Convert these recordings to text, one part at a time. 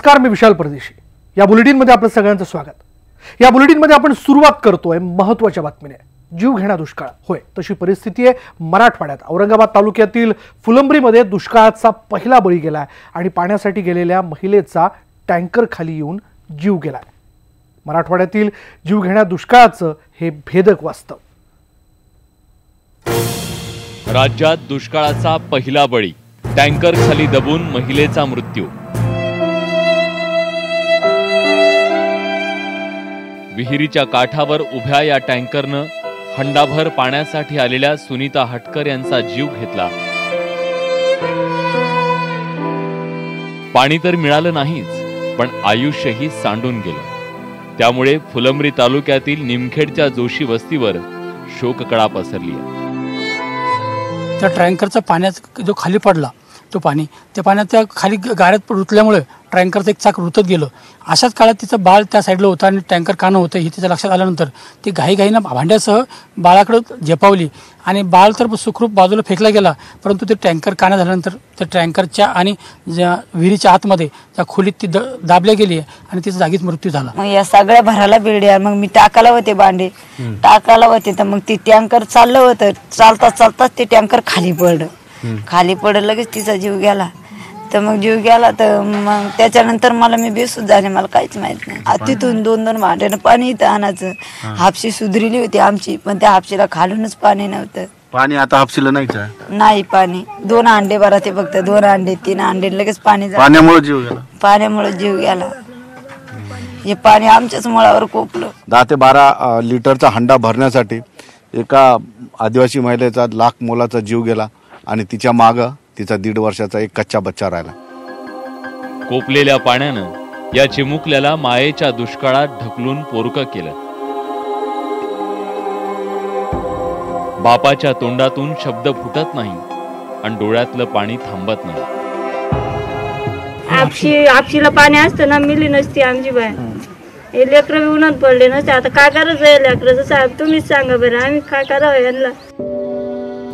नमस्कार मी विशाल परदेशी. या बुलेटिनमध्ये आपलं सगळ्यांचं स्वागत. या बुलेटिनमध्ये आपण सुरुवात करतोय महत्त्वाच्या बातमीने. जीव घेणा दुष्काळ. होय तशी परिस्थिती आहे मराठवाड्यात. औरंगाबाद तालुक्यातील फुलंब्रीमध्ये दुष्काळाचा पहिला बळी गेलाय आणि पाण्यासाठी गेलेल्या महिलेचा टँकर खाली येऊन जीव गेलाय. मराठवाड्यातील जीव घेण्या दुष्काळाचं हे भेदक वास्तव. राज्यात दुष्काळाचा पहिला बळी. टँकर खाली दबून महिलेचा मृत्यू. विहिरीच्या काठावर उभ्या या टँकरनं हंडाभर पाण्यासाठी आलेल्या सुनीता हटकर यांचा जीव घेतला. पाणी तर मिळालं नाहीच पण आयुष्यही सांडून गेलं. त्यामुळे फुलंब्री तालुक्यातील निमखेडच्या जोशी वस्तीवर शोककळा पसरली त्या टँकरचा पाण्यात जो खाली पडला तो पाणी. त्या पाण्यात त्या खाली गाऱ्यात रुतल्यामुळे टँकरचं एक चाक रुतत गेलं. अशाच काळात तिचं बाळ त्या साईडला होतं आणि टँकर कानं होतं हे तिच्या लक्षात आल्यानंतर ती घाईघाईनं भांड्यासह बाळाकडं झेपावली. आणि बाळ तर सुखरूप बाजूला फेकला गेला परंतु ते टँकर काना झाल्यानंतर त्या टँकरच्या आणि ज्या विहिरीच्या आतमध्ये त्या खोलीत ती द दाबल्या गेली आणि तिचा जागीच मृत्यू झाला. मग या सगळ्या भराला बिरड्या मग मी टाकायला होते भांडे. टाकायला होते तर मग ती टँकर चाललं होतं. चालता चालताच ते टँकर खाली पडलं. खाली पडलं लगेच तिचा जीव गेला. तर मग जीव गेला तर मग त्याच्यानंतर मला मी बेसूद झाले मला काहीच माहीत नाही. तिथून दोन दोन भांड्यानं पाणी इथं आणायचं. हापशी सुधरिली होती आमची पण त्या हापशीला खालूनच पाणी नव्हतं. पाणी आता हापशीला नाहीच आहे? नाही पाणी. दोन अंडे भरा ते फक्त दोन अंडे तीन अंडे लगेच पाणी झालं पाण्यामुळे जीव गेला. पाण्यामुळे जीव गेला. हे पाणी आमच्याच मुळावर कोपलं. दहा ते बारा अ, लिटरचा हंडा भरण्यासाठी एका आदिवासी महिलेचा लाख मोलाचा जीव गेला. आणि तिच्या मागं तिचा दीड वर्षाचा एक कच्चा बच्चा राहिला. कोपलेल्या पाण्यानं या चिमुकल्याला मायेच्या दुष्काळात ढकलून पोरकं केलं. बापाच्या तोंडातून शब्द फुटत नाही आणि डोळ्यातलं पाणी थांबत नाही. आपशी आपशीला पाणी असतं ना मिली नसती आमची बाय हे लेकरं उन्हात पडले नसते. आता काय करायचं आहे लेकरं? साहेब तुम्हीच सांगा बरं. आम्ही काय करावं यांना?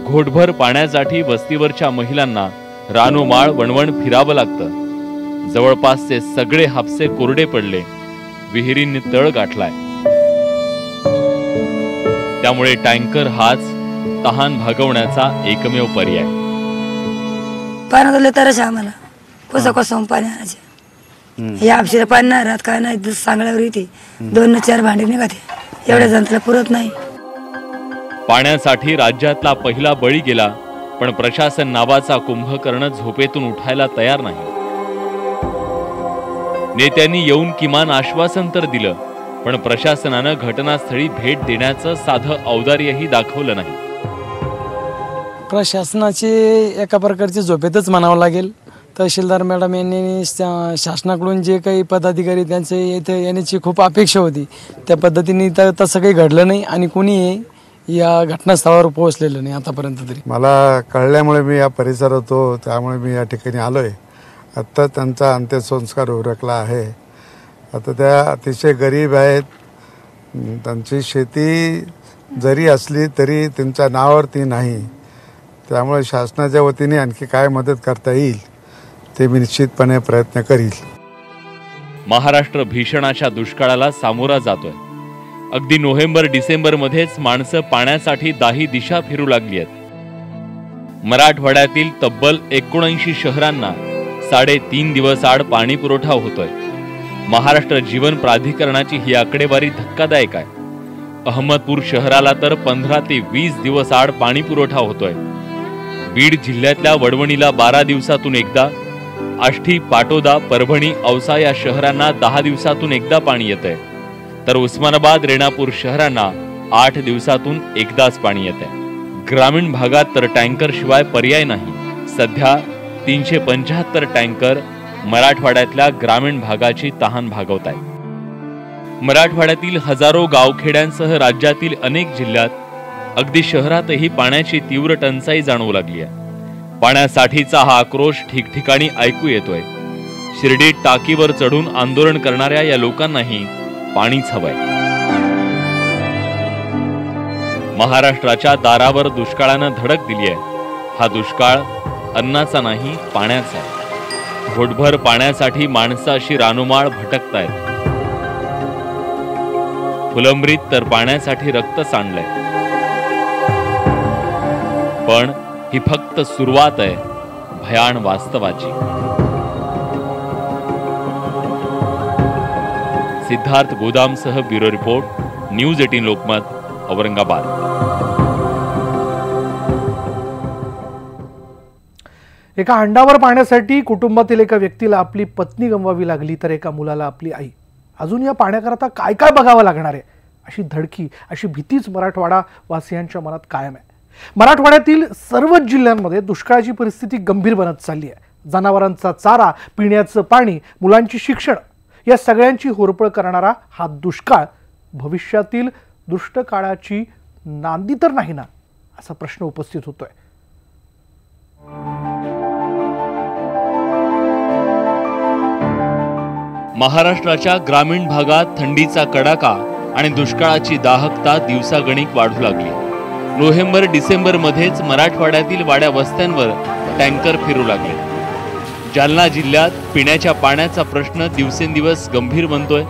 घोटभर पाण्यासाठी वस्तीवरच्या महिलांना रानोमाळ वणवण फिरावं लागतं. जवळपासचे सगळे हापसे कोरडे पडले. विहिरींनी तळ गाठलाय. त्यामुळे टँकर हाच तहान भागवण्याचा एकमेव पर्याय. पाण्यात तरच आम्हाला. कसं कसं पाणी आणायचे? हे आपशीला पाणी नाही राहत काय नाही दूध सांगल्यावर येते. दोन न चार भांडे निघते. एवढ्या जणांना पुरत नाही. पाण्यासाठी राज्यातला पहिला बळी गेला पण प्रशासन नावाचा कुंभकर्ण झोपेतून उठायला तयार नाही. नेत्यांनी येऊन किमान आश्वासन तर दिलं पण प्रशासनानं घटनास्थळी भेट देण्याचं साधं औदार्यही दाखवलं नाही. प्रशासनाचे एका प्रकारचे झोपेतच म्हणावं लागेल. तहसीलदार मॅडम यांनी शा- शासनाकडून जे काही पदाधिकारी त्यांचे येथे येण्याची खूप अपेक्षा होती. त्या पद्धतीने तर तसं काही घडलं नाही आणि कोणी या घटनास्थळावर पोहोचलेलं नाही आतापर्यंत तरी. मला कळल्यामुळे मी या परिसरात होतो त्यामुळे मी या ठिकाणी आलो आहे आत्ता त्यांचा अंत्यसंस्कार उरकला आहे. आता त्या अतिशय गरीब आहेत. त्यांची शेती जरी असली तरी त्यांच्या नावावरती नाही. त्यामुळे शासनाच्या वतीने आणखी काय मदत करता येईल ते मी निश्चितपणे प्रयत्न करील. महाराष्ट्र भीषण अशा दुष्काळाला सामोरा जातोय. अगदी नोव्हेंबर डिसेंबरमध्येच माणसं पाण्यासाठी दाही दिशा फिरू लागली आहेत. मराठवाड्यातील तब्बल एकोणऐंशी शहरांना साडेतीन दिवस आड पाणी पुरवठा होतोय. महाराष्ट्र जीवन प्राधिकरणाची ही आकडेवारी धक्कादायक आहे. अहमदपूर शहराला तर पंधरा ते वीस दिवस आड पाणी पुरवठा होतोय. बीड जिल्ह्यातल्या वडवणीला बारा दिवसातून एकदा आष्टी पाटोदा परभणी औसा या शहरांना दहा दिवसातून एकदा पाणी येत आहे तर उस्मानाबाद रेणापूर शहरांना आठ दिवसातून एकदाच पाणी येत ग्रामीण भागात तर टँकर शिवाय पर्याय नाही. सध्या तीनशे पंच्याहत्तर टँकर मराठवाड्यातल्या ग्रामीण भागाची तहान भागवत आहे मराठवाड्यातील हजारो गावखेड्यांसह राज्यातील अनेक जिल्ह्यात अगदी शहरातही पाण्याची तीव्र टंचाई जाणवू लागली आहे. पाण्यासाठीचा हा आक्रोश ठिकठिकाणी ऐकू येतोय. शिर्डीत टाकीवर चढून आंदोलन करणाऱ्या या लोकांनाही पाणीच हवंय. महाराष्ट्राच्या दारावर दुष्काळानं धडक दिली आहे हा दुष्काळ अन्नाचा नाही पाण्याचा आहे. घोटभर पाण्यासाठी माणसं अशी रानुमाळ भटकतायत. फुलंब्रीत तर पाण्यासाठी रक्त सांडलंय. पण ही फक्त सुरुवात आहे भयान वास्तवाची. Siddharth गोदामसह bureau report news eighteen Lokmat Aurangabad. एका हंडावर पाण्यासाठी कुटुंबातील एका व्यक्तीला आपली पत्नी गमवावी लागली तर एका मुलाला आपली आई. अजून या पाण्याकरता काय काय बघावं लागणार आहे? अशी धडकी अशी भीतीच मराठवाडा वासियांच्या मनात कायम आहे. मराठवाड्यातील सर्वच जिल्ह्यांमध्ये दुष्काळाची परिस्थिती गंभीर बनत चालली आहे. जनावरांचा चारा पिण्याचं पाणी मुलांची शिक्षण या सगळ्यांची होरपळ करणारा हा दुष्काळ भविष्यातील दुष्टकाळाची नांदी तर नाही ना असा प्रश्न उपस्थित होतोय. महाराष्ट्राच्या ग्रामीण भागात थंडीचा कडाका आणि दुष्काळाची दाहकता दिवसागणिक वाढू लागली. नोव्हेंबर डिसेंबर मध्येच मराठवाड्यातील वाड्या वस्त्यांवर टँकर फिरू लागले. जालना जिल्ह्यात पिण्याच्या पाण्याचा प्रश्न दिवसेंदिवस गंभीर बनतोय.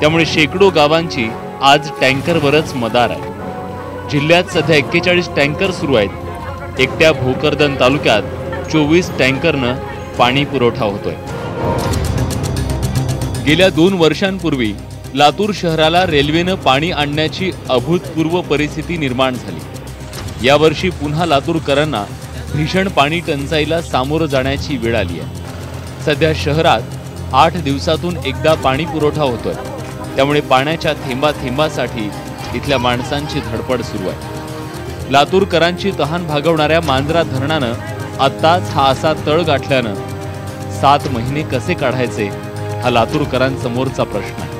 त्यामुळे शेकडो गावांची आज टँकरवरच मदार आहे. जिल्ह्यात सध्या एक्केचाळीस टँकर सुरू आहेत. एकट्या भोकरदन तालुक्यात चोवीस टँकरनं पाणी पुरवठा होतोय. गेल्या दोन वर्षांपूर्वी लातूर शहराला रेल्वेनं पाणी आणण्याची अभूतपूर्व परिस्थिती निर्माण झाली. यावर्षी पुन्हा लातूरकरांना भीषण पाणी टंचाईला सामोरं जाण्याची वेळ आली आहे. सध्या शहरात आठ दिवसातून एकदा पाणी पुरवठा होतोय. त्यामुळे पाण्याच्या थेंबा थेंबासाठी इथल्या माणसांची धडपड सुरू आहे. लातूरकरांची तहान भागवणाऱ्या मांजरा धरणानं आत्ताच हा असा तळ गाठल्यानं सात महिने कसे काढायचे हा लातूरकरांसमोरचा प्रश्न आहे.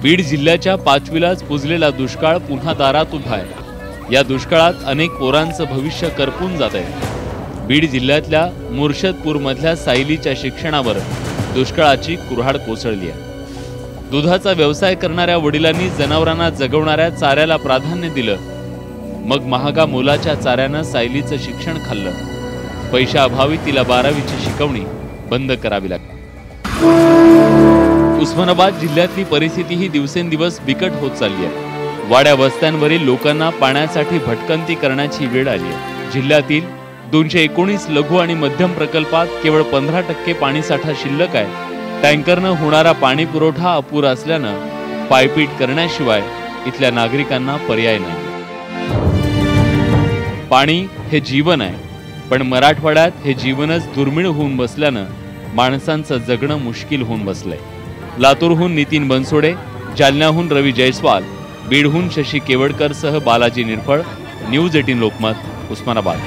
बीड जिल्ह्याच्या पाचवीलाच पुजलेला दुष्काळ पुन्हा दारात उभा आहे. या दुष्काळात अनेक पोरांचं भविष्य करपून जात आहे बीड जिल्ह्यातल्या मुर्शदपूरमधल्या सायलीच्या शिक्षणावर दुष्काळाची कुऱ्हाड कोसळली आहे. दुधाचा व्यवसाय करणाऱ्या वडिलांनी जनावरांना जगवणाऱ्या चाऱ्याला प्राधान्य दिलं. मग महागा मोलाच्या चाऱ्यानं सायलीचं शिक्षण खाल्लं. पैशाअभावी तिला बारावीची शिकवणी बंद करावी लागली. उस्मानाबाद जिल्ह्यातली परिस्थिती ही दिवसेंदिवस बिकट होत चालली आहे. वाड्या वस्त्यांवरील लोकांना पाण्यासाठी भटकंती करण्याची वेळ आली आहे. जिल्ह्यातील दोनशे एकोणीस लघु आणि मध्यम प्रकल्पात केवळ पंधरा टक्के पाणीसाठा शिल्लक आहे. टँकरनं होणारा पाणी पुरवठा अपुरा असल्यानं पायपीट करण्याशिवाय इथल्या नागरिकांना पर्याय नाही. पाणी हे जीवन आहे पण मराठवाड्यात हे जीवनच दुर्मिळ होऊन बसल्यानं माणसांचं जगणं मुश्किल होऊन बसलंय. लातूरहून नितीन बनसोडे जालन्याहून रवी जयस्वाल. बीडहून शशी केवडकर सह बालाजी निरफळ न्यूज एटीन लोकमत उस्मानाबाद.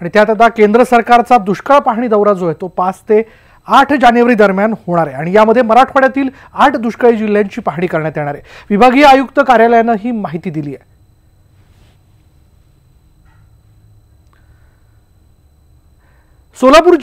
आणि त्यात आता केंद्र सरकारचा दुष्काळ पाहणी दौरा जो आहे तो पाच ते आठ जानेवारी दरम्यान होणार आहे. आणि यामध्ये मराठवाड्यातील आठ दुष्काळी जिल्ह्यांची पाहणी करण्यात येणार आहे. विभागीय आयुक्त कार्यालयानं ही माहिती दिली आहे. सोलापूर